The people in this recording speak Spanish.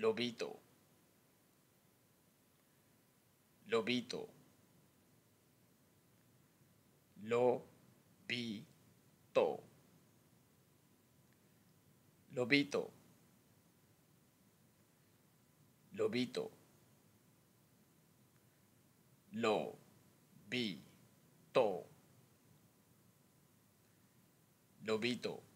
lobito, lobito, lobito, lobito, lobito, lobito, lobito.